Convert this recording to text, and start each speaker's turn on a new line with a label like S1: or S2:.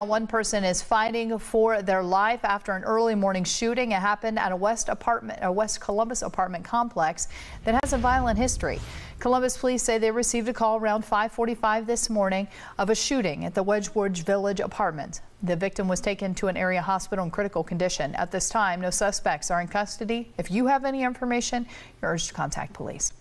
S1: One person is fighting for their life after an early morning shooting. It happened at a West apartment, a West Columbus apartment complex that has a violent history. Columbus police say they received a call around 5:45 this morning of a shooting at the Wedgewood Village apartment. The victim was taken to an area hospital in critical condition. At this time, no suspects are in custody. If you have any information, you're urged to contact police.